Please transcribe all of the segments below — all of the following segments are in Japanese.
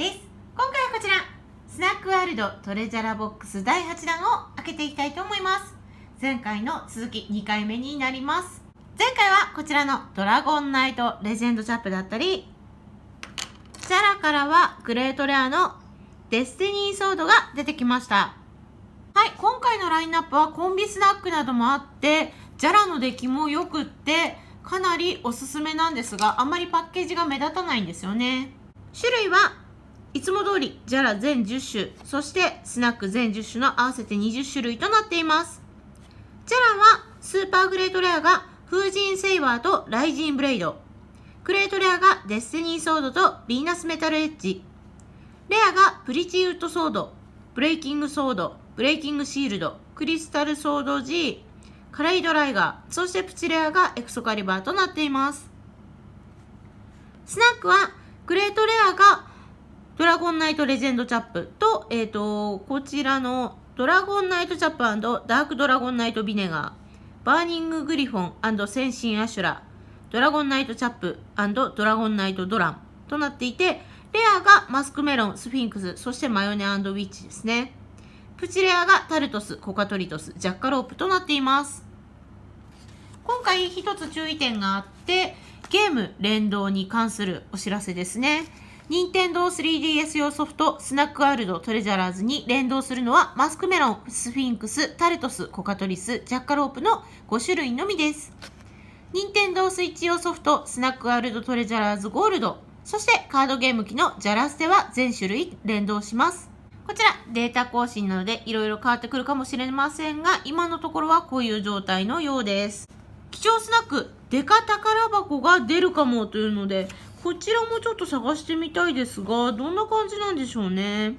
です。今回はこちら。スナックワールドトレジャラボックス第8弾を開けていきたいと思います。前回の続き2回目になります。前回はこちらのドラゴンナイトレジェンドチャップだったりジャラからはグレートレアのデスティニーソードが出てきました。はい今回のラインナップはコンビスナックなどもあってジャラの出来も良くってかなりおすすめなんですがあんまりパッケージが目立たないんですよね。種類はいつも通りジャラ全10種そしてスナック全10種の合わせて20種類となっています。ジャラはスーパーグレートレアが風神セイバーとライジンブレイド。グレートレアがデスティニーソードとヴィーナスメタルエッジ。レアがプリティウッドソードブレイキングソードブレイキングシールドクリスタルソード G カレイドライガーそしてプチレアがエクソカリバーとなっています。スナックはグレートレアがドラゴンナイトレジェンドチャップと、えっ、ー、と、こちらのドラゴンナイトチャップダークドラゴンナイトビネガー、バーニンググリフォンセンシンアシュラ、ドラゴンナイトチャップドラゴンナイトドランとなっていて、レアがマスクメロン、スフィンクス、そしてマヨネウィッチですね。プチレアがタルトス、コカトリス、ジャッカロープとなっています。今回一つ注意点があって、ゲーム連動に関するお知らせですね。任天堂 3DS 用ソフトスナックワールドトレジャラーズに連動するのはマスクメロン、スフィンクス、タルトス、コカトリス、ジャッカロープの5種類のみです。任天堂スイッチ用ソフトスナックワールドトレジャラーズゴールド、そしてカードゲーム機のジャラステは全種類連動します。こちらデータ更新なので色々変わってくるかもしれませんが、今のところはこういう状態のようです。貴重スナックデカ宝箱が出るかもというので、こちらもちょっと探してみたいですが、どんな感じなんでしょうね。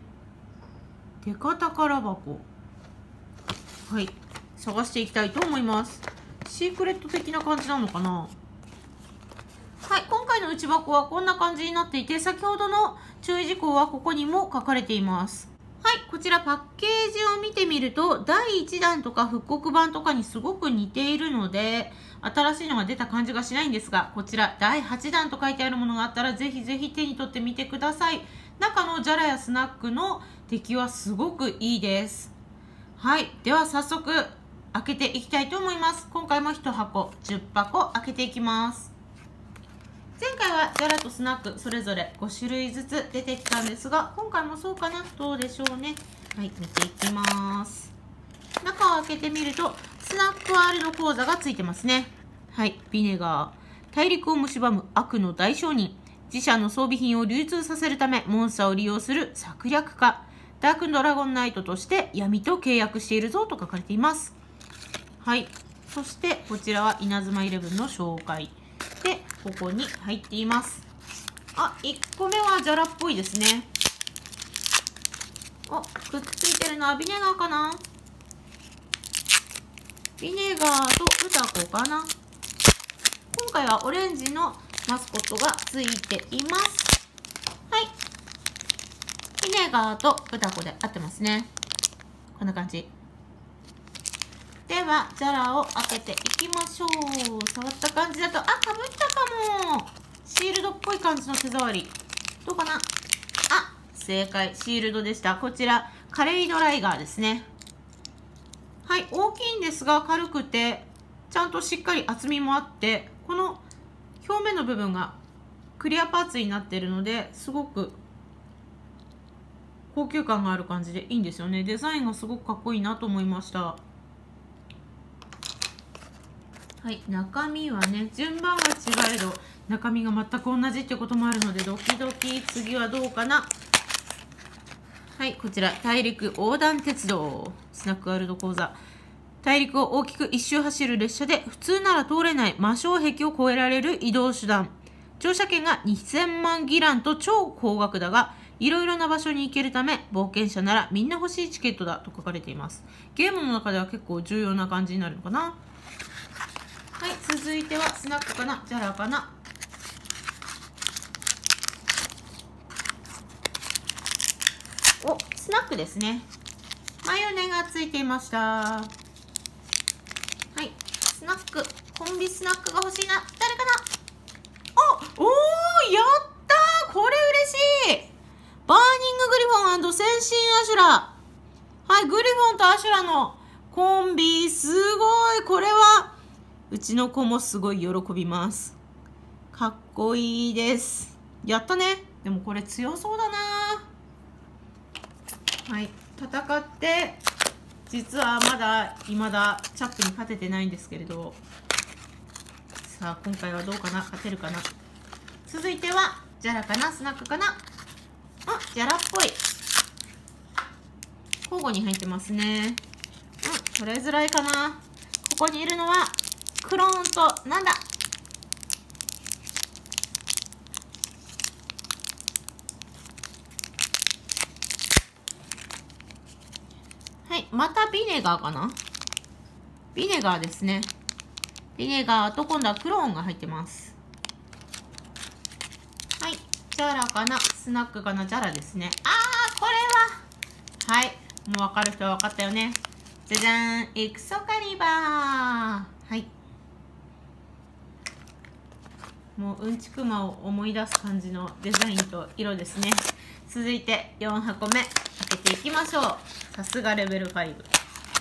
デカ宝箱。はい。探していきたいと思います。シークレット的な感じなのかなはい。今回の内箱はこんな感じになっていて、先ほどの注意事項はここにも書かれています。はい、こちらパッケージを見てみると、第1弾とか復刻版とかにすごく似ているので、新しいのが出た感じがしないんですが、こちら第8弾と書いてあるものがあったら、ぜひぜひ手に取ってみてください。中のジャラやスナックの出来はすごくいいです。はい、では早速開けていきたいと思います。今回も1箱、10箱開けていきます。前回はジャラとスナックそれぞれ5種類ずつ出てきたんですが今回もそうかな？どうでしょうね？はい見ていきます。中を開けてみるとスナックワールド講座がついてますね。はいビネガー。大陸を蝕む悪の大商人。自社の装備品を流通させるためモンスターを利用する策略家。ダークドラゴンナイトとして闇と契約しているぞと書かれています。はいそしてこちらは稲妻イレブンの紹介。ここに入っています。あ1個目はじゃらっぽいですね。あくっついてるのはビネガーかな？ビネガーと歌子かな？今回はオレンジのマスコットがついています。はい。ビネガーと歌子で合ってますね。こんな感じ。ではジャラを開けていきましょう。触った感じだとあかぶったかも。シールドっぽい感じの手触り。どうかな？あ正解。シールドでした。こちらカレイドライガーですね。はい大きいんですが軽くてちゃんとしっかり厚みもあってこの表面の部分がクリアパーツになっているのですごく高級感がある感じでいいんですよね。デザインがすごくかっこいいなと思いました。はい。中身はね順番は違えど中身が全く同じってこともあるのでドキドキ。次はどうかな？はいこちら。大陸横断鉄道。スナックワールド講座。大陸を大きく一周走る列車で普通なら通れない。魔性壁を越えられる移動手段。乗車券が2000万ギランと超高額だがいろいろな場所に行けるため冒険者ならみんな欲しいチケットだと書かれています。ゲームの中では結構重要な感じになるのかな？続いてはスナックかな？ジャラかな？おスナックですね。マヨネがついていました。はい。スナック。コンビスナックが欲しいな。誰かな？おおやったこれ嬉しい！バーニンググリフォン戦神アシュラ。はいグリフォンとアシュラのコンビ。すごい。これはうちの子もすごい喜びます。かっこいいです。やったね。でもこれ強そうだな。はい。戦って実はまだ未だチャップに勝ててないんですけれど。さあ今回はどうかな？勝てるかな？続いてはジャラかな？スナックかな？あジャラっぽい。交互に入ってますね。うん取れづらいかな。ここにいるのはクローンとなんだ？はいまたビネガーかな？ビネガーですね。ビネガーと今度はクローンが入ってます。はいジャラかな？スナックかな？ジャラですね。あーこれは！はいもう分かる人は分かったよね。じゃじゃーん。エクソカリバー。はい。もううんちくまを思い出す感じのデザインと色ですね。続いて4箱目開けていきましょう。さすがレベル5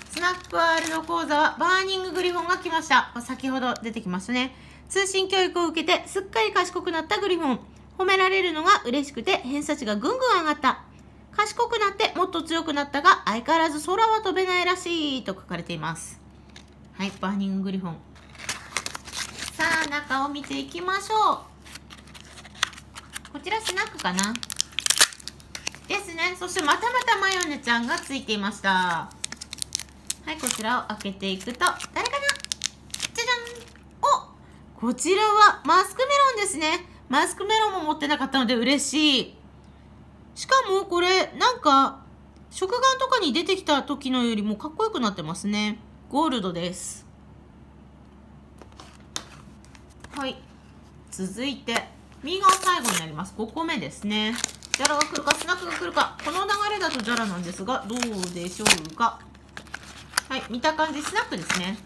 スナックワールド講座はバーニンググリフォンが来ました。先ほど出てきましたね。通信教育を受けてすっかり賢くなったグリフォン。褒められるのが嬉しくて偏差値がぐんぐん上がった。賢くなってもっと強くなったが相変わらず空は飛べないらしいと書かれています。はいバーニンググリフォン。さあ中を見ていきましょう。こちらスナックかな？ですね。そしてまたまたマヨネちゃんがついていました。はいこちらを開けていくと誰かな？じゃじゃん。おこちらはマスクメロンですね。マスクメロンも持ってなかったので嬉しい。しかもこれなんか食玩とかに出てきた時のよりもかっこよくなってますね。ゴールドです。はい。続いて右が最後になります。5個目ですね。ジャラが来るかスナックが来るか。この流れだとジャラなんですがどうでしょうか。はい。見た感じスナックですね。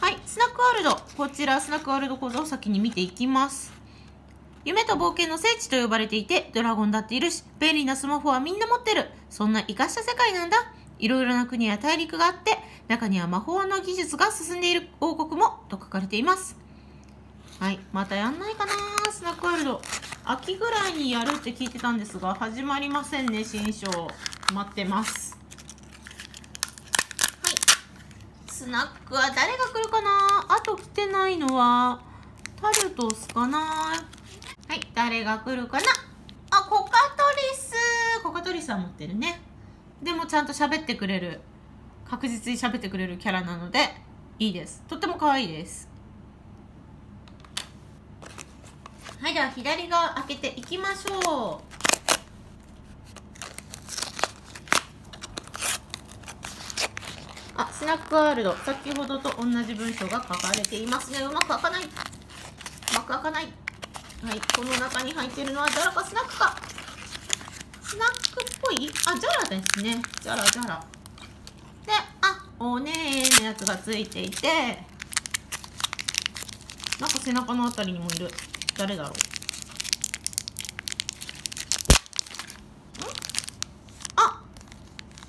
はい。スナックワールド。こちらスナックワールド講座を先に見ていきます。夢と冒険の聖地と呼ばれていてドラゴンだっているし便利なスマホはみんな持ってる。そんな生かした世界なんだ。いろいろな国や大陸があって中には魔法の技術が進んでいる王国もと書かれています。はいまたやんないかなスナックワールド。秋ぐらいにやるって聞いてたんですが始まりませんね新章。待ってます。はい。スナックは誰が来るかな？あと来てないのはタルトスかな？はい誰が来るかな？あコカトリス。コカトリスは持ってるね。でもちゃんと喋ってくれる。確実に喋ってくれるキャラなのでいいです。とっても可愛いです。はいでは左側開けていきましょう。あスナックワールド。先ほどと同じ文章が書かれていますね。うまく開かない。うまく開かない。はいこの中に入っているのはジャラかスナックか。スナックっぽい？あジャラですね。ジャラジャラ。であおねーのやつがついていて。なんか背中のあたりにもいる。誰だろう？あ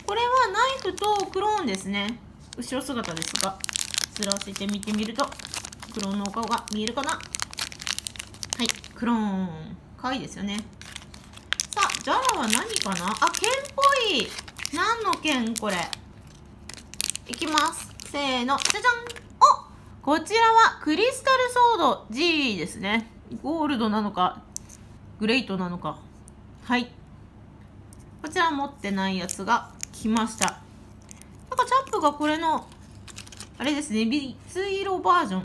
これはナイフとクローンですね。後ろ姿ですが。ずらして見てみるとクローンのお顔が見えるかな？はいクローンかわいいですよね。さあジャラは何かな？あ剣っぽい。何の剣これ？いきます。せーのじゃじゃん。おこちらはクリスタルソード。G ですね。ゴールドなのかグレイトなのか。はい。こちら持ってないやつが来ました。なんかチャップがこれのあれですね水色バージョン。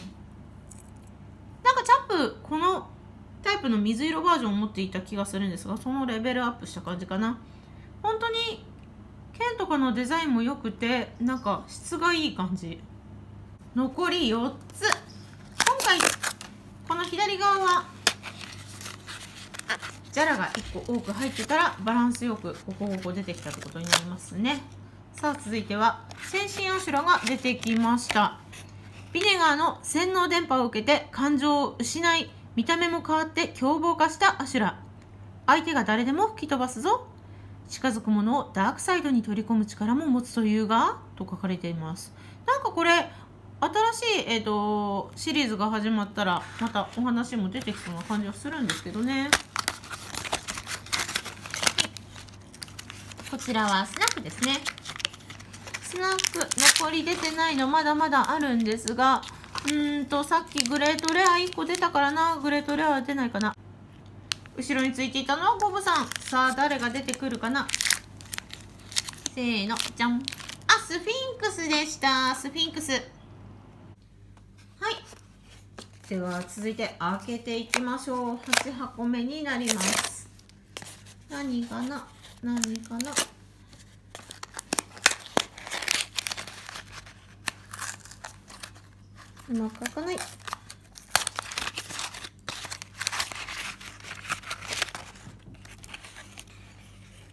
なんかチャップこのタイプの水色バージョンを持っていた気がするんですがそのレベルアップした感じかな。本当に剣とかのデザインも良くてなんか質がいい感じ。残り4つ。左側はジャラが1個多く入ってたらバランスよくここここ出てきたってことになりますね。さあ続いては先進アシュラが出てきました。ビネガーの洗脳電波を受けて感情を失い見た目も変わって凶暴化したアシュラ。相手が誰でも吹き飛ばすぞ。近づくものをダークサイドに取り込む力も持つというがと書かれています。なんかこれ新しい、えーと、シリーズが始まったらまたお話も出てきそうな感じはするんですけどね。こちらはスナックですね。スナック残り出てないのまだまだあるんですがうんとさっきグレートレア1個出たからな。グレートレアは出ないかな。後ろについていたのはボブさん。さあ誰が出てくるかな。せーのじゃん。あスフィンクスでした。スフィンクス。では続いて開けていきましょう。8箱目になります。何かな？何かな？うまく開かない。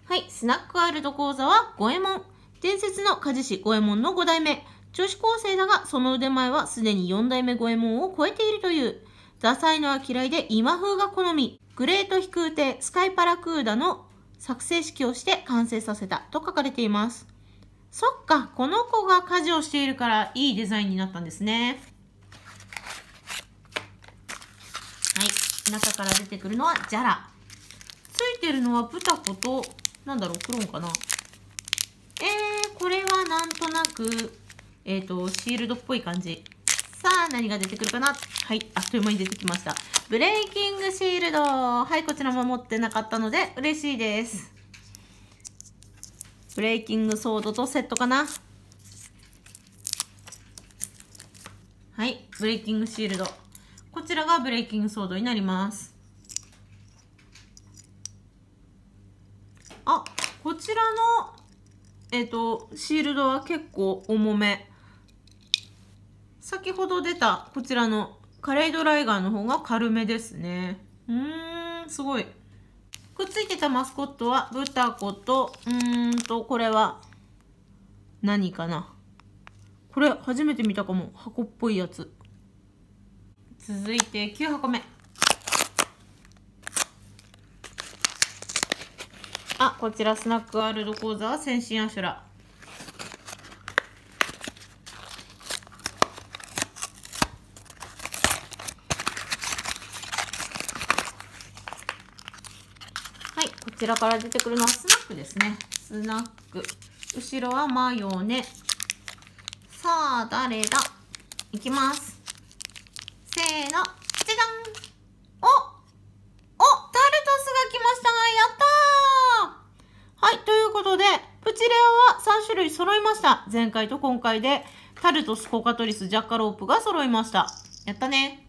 はい、スナックワールド講座は五右衛門。伝説の鍛冶師五右衛門の5代目。女子高生だが、その腕前はすでに4代目五右衛門を超えているという。ダサいのは嫌いで今風が好み。グレート飛空艇スカイパラクーダの作成式をして完成させたと書かれています。そっか、この子が家事をしているからいいデザインになったんですね。はい、中から出てくるのはジャラ。ついてるのは豚子となんだろう、クロンかな。えー、これはなんとなく、えっ、ー、と、シールドっぽい感じ。さあ、何が出てくるかな？はい、あっという間に出てきました。ブレイキングシールド。はい、こちらも持ってなかったので、嬉しいです。ブレイキングソードとセットかな？はい、ブレイキングシールド。こちらがブレイキングソードになります。あ、こちらの、えっ、ー、と、シールドは結構重め。先ほど出たこちらのカレイドライガーの方が軽めですね。うーん、すごい。くっついてたマスコットはブタコと、うーんと、これは何かな。これ初めて見たかも。箱っぽいやつ。続いて9箱目。あ、こちらスナックワールド講座は先進アシュラ。ちらから出てくるのはスナックですね。スナック。後ろはマヨネ。さあ、誰だ？いきます。せーの、じゃじゃんおおタルトスが来ました、やったーはい、ということで、プチレアは3種類揃いました。前回と今回で、タルトス、コカトリス、ジャッカロープが揃いました。やったね。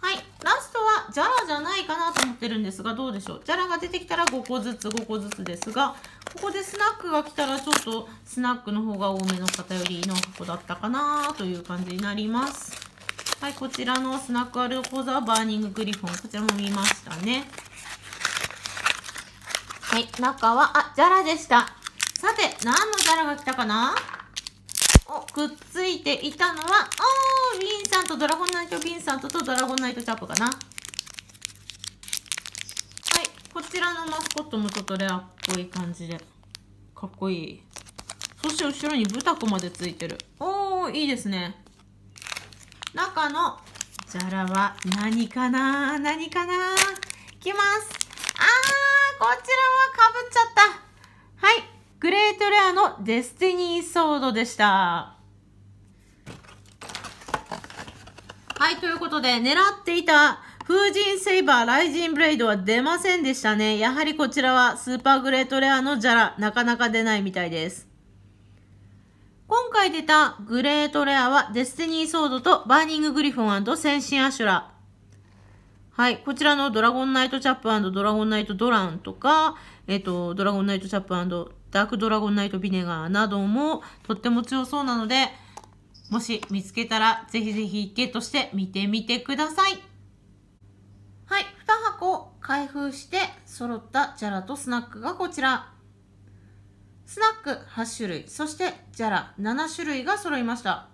はい、ラストはジャラじゃないかなと思ってるんですが、どうでしょう？ジャラが出てきたら5個ずつ、5個ずつですが、ここでスナックが来たらちょっとスナックの方が多めの偏りの箱だったかなという感じになります。はい、こちらのスナックアル講座はバーニンググリフォン。こちらも見ましたね。はい、中は、あ、ジャラでした。さて、何のジャラが来たかな？お、くっついていたのは、おー、ヴィンサント、ドラゴンナイト・ヴィンサントとドラゴンナイト・チャップかな。こちらのマスコットもちょっとレアっぽい感じで、かっこいい。そして後ろにブタコまでついてる。おー、いいですね。中のジャラは何かな？何かな？いきます。あー、こちらはかぶっちゃった。はい。グレートレアのデスティニーソードでした。はい、ということで、狙っていた風神セイバーライジンブレイドは出ませんでしたね。やはりこちらはスーパーグレートレアのジャラ、なかなか出ないみたいです。今回出たグレートレアはデスティニーソードとバーニンググリフォンセンシンアシュラ。はい。こちらのドラゴンナイトチャップドラゴンナイトドランとか、えっ、と、ドラゴンナイトチャップダークドラゴンナイトビネガーなどもとっても強そうなので、もし見つけたらぜひぜひゲットして見てみてください。はい。2箱開封して揃ったジャラとスナックがこちら。スナック8種類、そしてジャラ7種類が揃いました。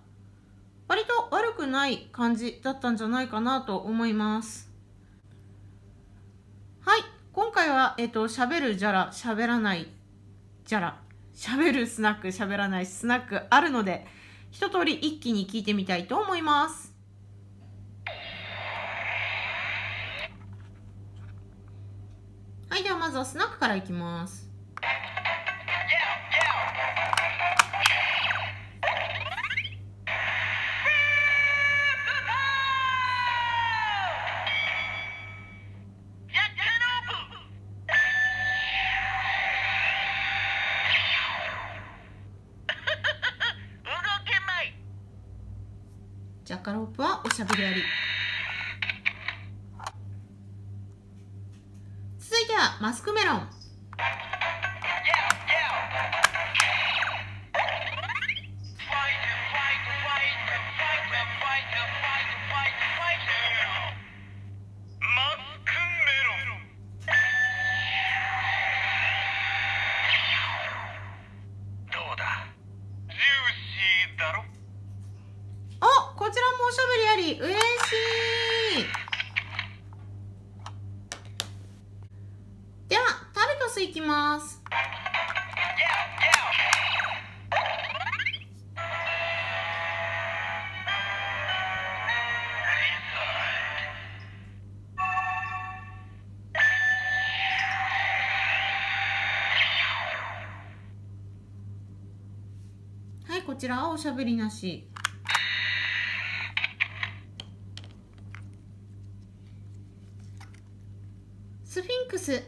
割と悪くない感じだったんじゃないかなと思います。はい、今回は、えっ、と、喋るじゃら、喋らないじゃら、喋るスナック、喋らないスナックあるので、一通り一気に聞いてみたいと思います。はい、ではまずはスナックからいきます。いこちらはおしゃべりなし。スフィンクス。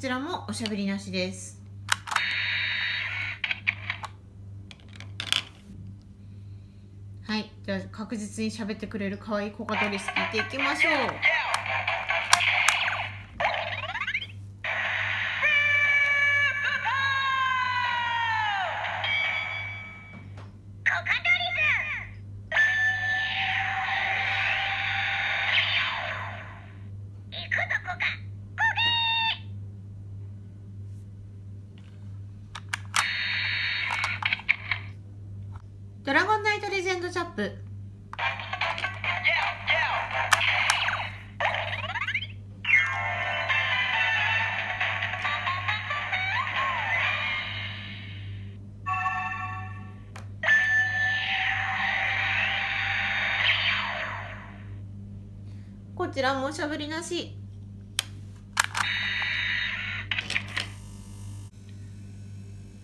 ちらもおしゃべりなしです。はい。じゃあ確実に喋ってくれる可愛いコカドリス聞いていきましょう。ちらもおしゃべりなし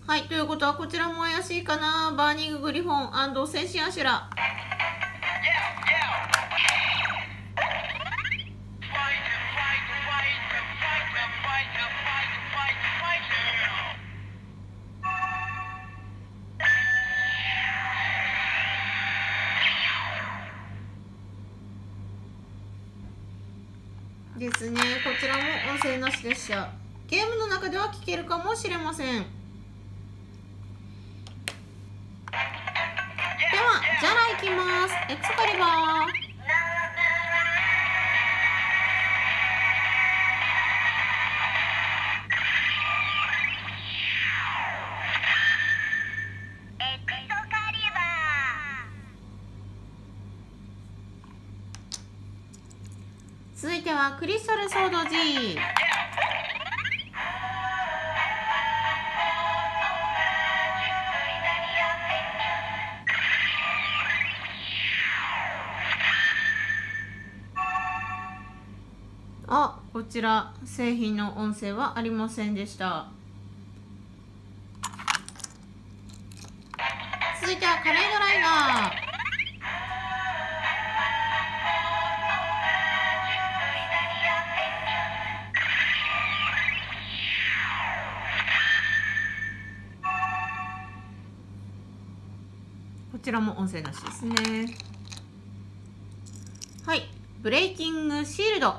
はい、ということはこちらも怪しいかなバーニンググリフォン戦神アシュラ。ですね、こちらも音声なしでした。ゲームの中では聞けるかもしれません。では、じゃらいきます。エクスカリバー。クリスタルソード G。あ、こちら製品の音声はありませんでした。続いてはカレードライナー。ちらも音声なしですね。はい。ブレイキングシールド。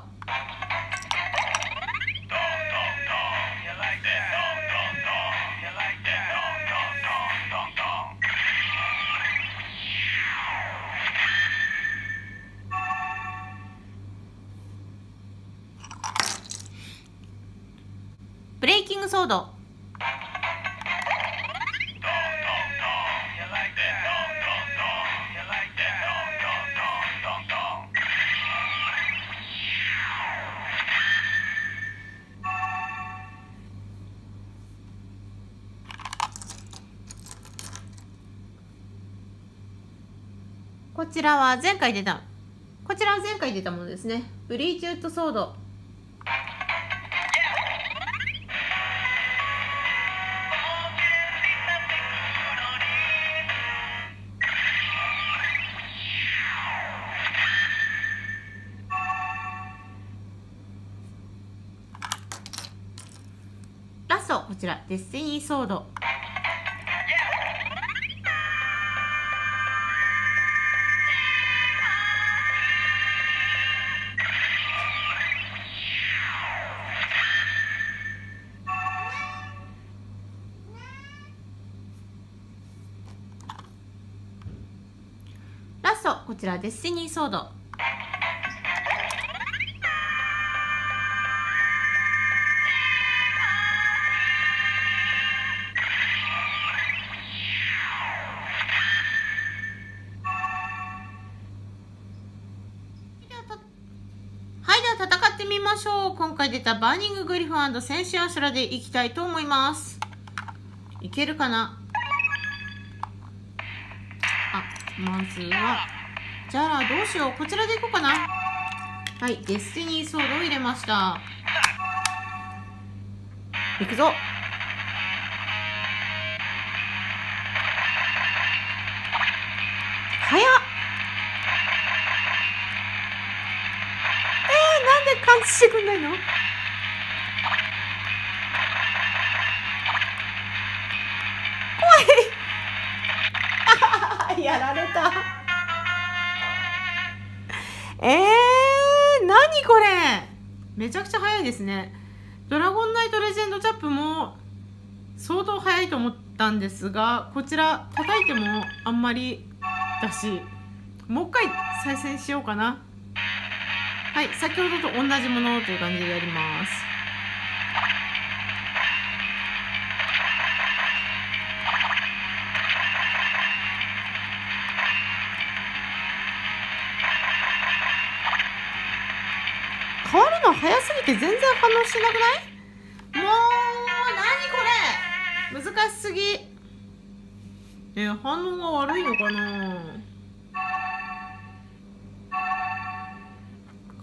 ブレイキングソード。ちらは前回出たこちらは前回出たものですね。ブリーチウッドソード。ラストこちら。デスティニーソード。ちらデスティニーソードはいでは戦ってみましょう。今回出たバーニンググリフォン戦神アシュラでいきたいと思います。いけるかな？あまずは。じゃあどうしよう。こちらでいこうかな。はいデスティニーソードを入れました。いくぞ。早っ。えー、なんで感知してくんないの？怖い。やられた。えー、何これ？めちゃくちゃ早いですね。ドラゴンナイトレジェンドチャップも相当早いと思ったんですがこちら叩いてもあんまりだしもう一回再戦しようかな。はい先ほどと同じものという感じでやります。早すぎて全然反応しなくない？もう何これ？難しすぎ。え、反応が悪いのかな？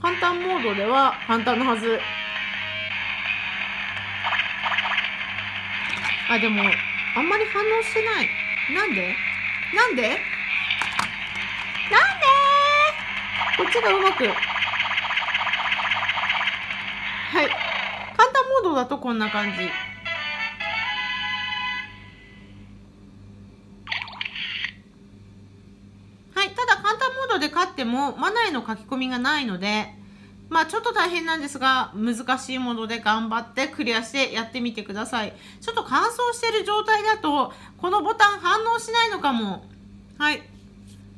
簡単モードでは簡単なはず。あでもあんまり反応してない。なんで？なんで？なんで？こっちがうまくはい。簡単モードだとこんな感じ。はい。ただ簡単モードで勝ってもマナーへの書き込みがないのでまあちょっと大変なんですが難しいモードで頑張ってクリアしてやってみてください。ちょっと乾燥してる状態だとこのボタン反応しないのかも。はい。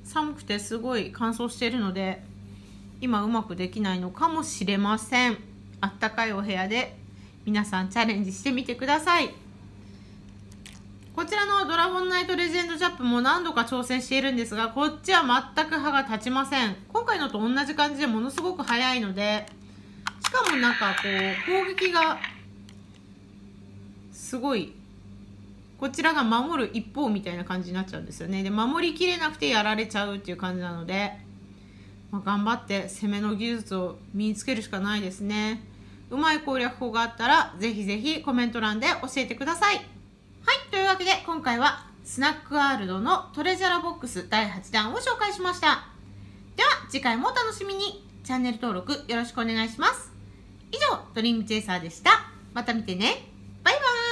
寒くてすごい乾燥してるので今うまくできないのかもしれません。あったかいお部屋で皆さんチャレンジしてみてください。こちらのドラゴンナイトレジェンドジャップも何度か挑戦しているんですがこっちは全く歯が立ちません。今回のと同じ感じでものすごく速いのでしかもなんかこう攻撃がすごいこちらが守る一方みたいな感じになっちゃうんですよね。で守りきれなくてやられちゃうっていう感じなので、まあ、頑張って攻めの技術を身につけるしかないですね。うまい攻略法があったらぜひぜひコメント欄で教えてください。はいというわけで今回はスナックワールドのトレジャラボックス第8弾を紹介しました。では次回もお楽しみに。チャンネル登録よろしくお願いします。以上ドリームチェイサーでした。また見てね。バイバイ。